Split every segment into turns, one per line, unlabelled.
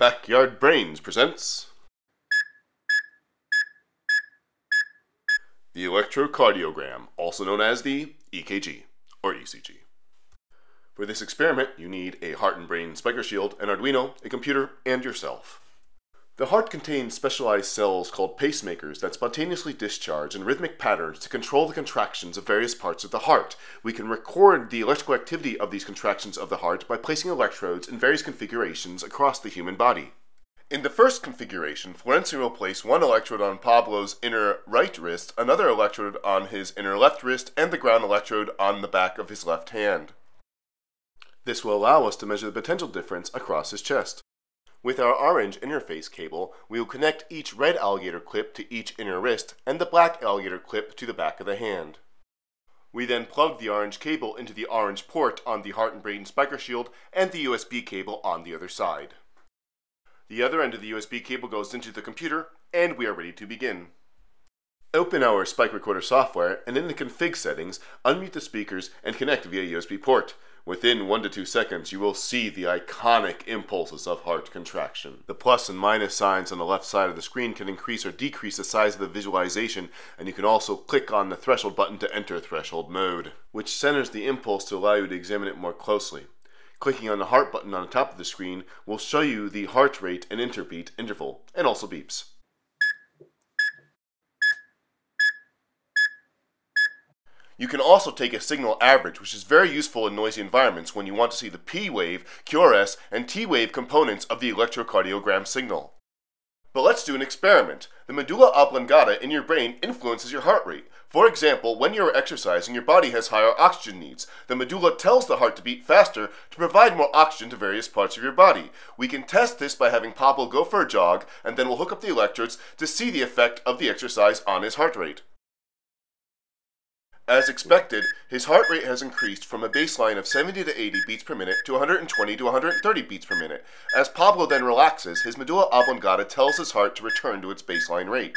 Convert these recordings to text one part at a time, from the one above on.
Backyard Brains presents the electrocardiogram, also known as the EKG or ECG. For this experiment, you need a heart and brain spiker shield, an Arduino, a computer, and yourself. The heart contains specialized cells called pacemakers that spontaneously discharge in rhythmic patterns to control the contractions of various parts of the heart. We can record the electrical activity of these contractions of the heart by placing electrodes in various configurations across the human body. In the first configuration, Florencio will place one electrode on Pablo's inner right wrist, another electrode on his inner left wrist, and the ground electrode on the back of his left hand. This will allow us to measure the potential difference across his chest. With our orange interface cable, we will connect each red alligator clip to each inner wrist and the black alligator clip to the back of the hand. We then plug the orange cable into the orange port on the heart and brain spiker shield and the USB cable on the other side. The other end of the USB cable goes into the computer and we are ready to begin. Open our Spike Recorder software and in the config settings, unmute the speakers and connect via USB port. Within 1 to 2 seconds, you will see the iconic impulses of heart contraction. The plus and minus signs on the left side of the screen can increase or decrease the size of the visualization, and you can also click on the threshold button to enter threshold mode, which centers the impulse to allow you to examine it more closely. Clicking on the heart button on the top of the screen will show you the heart rate and interbeat interval, and also beeps. You can also take a signal average, which is very useful in noisy environments when you want to see the P wave, QRS, and T wave components of the electrocardiogram signal. But let's do an experiment. The medulla oblongata in your brain influences your heart rate. For example, when you are exercising, your body has higher oxygen needs. The medulla tells the heart to beat faster to provide more oxygen to various parts of your body. We can test this by having Pablo go for a jog, and then we'll hook up the electrodes to see the effect of the exercise on his heart rate. As expected, his heart rate has increased from a baseline of 70 to 80 beats per minute to 120 to 130 beats per minute. As Pablo then relaxes, his medulla oblongata tells his heart to return to its baseline rate.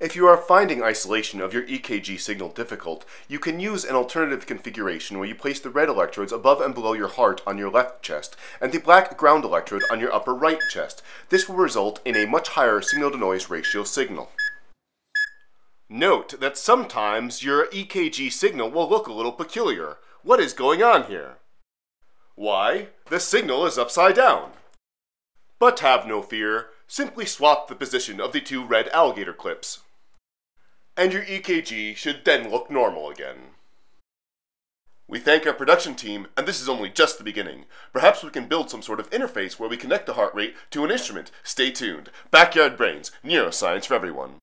If you are finding isolation of your EKG signal difficult, you can use an alternative configuration where you place the red electrodes above and below your heart on your left chest, and the black ground electrode on your upper right chest. This will result in a much higher signal-to-noise ratio signal. Note that sometimes your EKG signal will look a little peculiar. What is going on here? Why, the signal is upside down. But have no fear, simply swap the position of the two red alligator clips. And your EKG should then look normal again. We thank our production team, and this is only just the beginning. Perhaps we can build some sort of interface where we connect the heart rate to an instrument. Stay tuned. Backyard Brains, neuroscience for everyone.